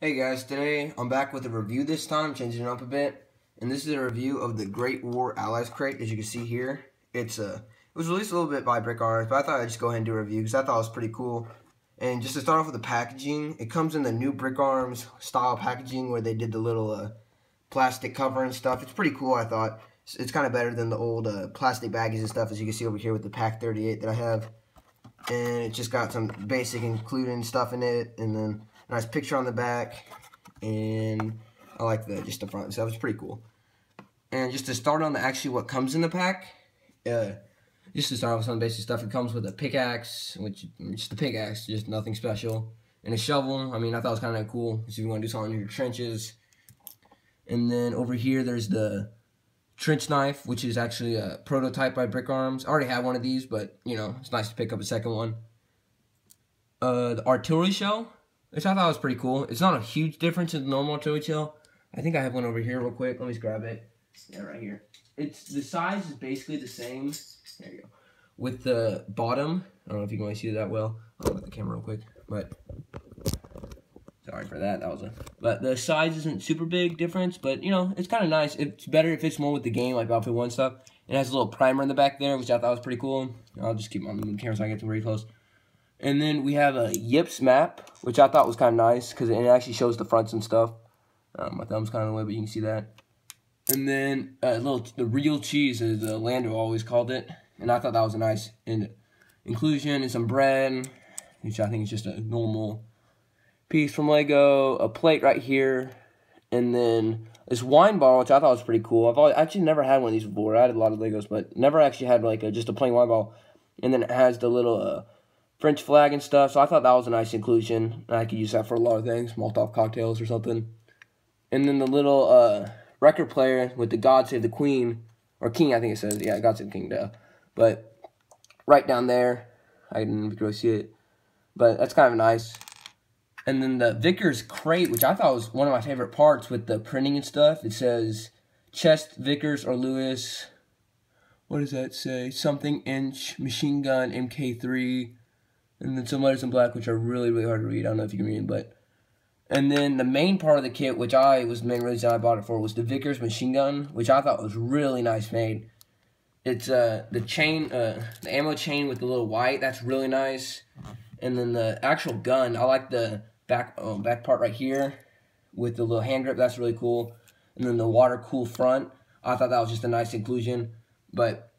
Hey guys, today I'm back with a review this time, changing it up a bit. And this is a review of the Great War Allies crate, as you can see here. It's a, uh, it was released a little bit by Brick Arms, but I thought I'd just go ahead and do a review because I thought it was pretty cool. And just to start off with the packaging, it comes in the new Brick Arms style packaging where they did the little uh, plastic cover and stuff. It's pretty cool, I thought. It's, it's kind of better than the old uh, plastic baggies and stuff, as you can see over here with the Pack 38 that I have. And it just got some basic including stuff in it, and then nice picture on the back, and I like the just the front stuff. It's pretty cool. And just to start on the actually what comes in the pack, uh, just to start off with some basic stuff, it comes with a pickaxe, which just the pickaxe, just nothing special, and a shovel. I mean, I thought it was kind of cool if you want to do something in your trenches. And then over here, there's the trench knife, which is actually a prototype by Brick Arms. I already have one of these, but you know, it's nice to pick up a second one. Uh, the artillery shell, which I thought was pretty cool. It's not a huge difference in the normal artillery shell. I think I have one over here real quick. Let me just grab it. Yeah, right here. It's the size is basically the same. There you go. With the bottom, I don't know if you can really see that well. I'll at the camera real quick, but sorry for that. That was a. But the size isn't super big difference, but you know it's kind of nice. It's better if it's more with the game, like Battlefield One stuff. It has a little primer in the back there, which I thought was pretty cool. I'll just keep on the camera so I get to very close. And then we have a Ypres map, which I thought was kind of nice because it actually shows the fronts and stuff. Um, my thumb's kind of in the way, but you can see that. And then a uh, little the real cheese, as uh, Lando always called it, and I thought that was a nice in inclusion and some bread, which I think is just a normal piece from Lego. A plate right here, and then this wine bottle, which I thought was pretty cool. I've always, actually never had one of these before. I had a lot of Legos, but never actually had like a, just a plain wine bottle. And then it has the little uh, French flag and stuff. So I thought that was a nice inclusion. I could use that for a lot of things, Molotov cocktails or something. And then the little uh, record player with the God Save the Queen, or King, I think it says. Yeah, God Save the King, duh. But right down there, I didn't really see it. But that's kind of nice. And then the Vickers crate, which I thought was one of my favorite parts with the printing and stuff. It says Chest, Vickers, or Lewis. What does that say? Something inch, machine gun, MK3 and then some letters in black, which are really, really hard to read. I don't know if you can read, but. And then the main part of the kit, which I was the main reason I bought it for, was the Vickers machine gun, which I thought was really nice made. It's uh the chain, uh the ammo chain with the little white. That's really nice. And then the actual gun, I like the back uh, back part right here with the little hand grip. That's really cool. And then the water cool front. I thought that was just a nice inclusion. But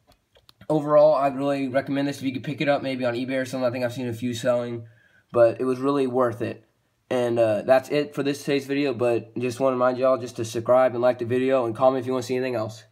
overall, I'd really recommend this if you could pick it up maybe on eBay or something. I think I've seen a few selling, but it was really worth it. And uh, that's it for this today's video, but just want to remind y'all just to subscribe and like the video and comment if you want to see anything else.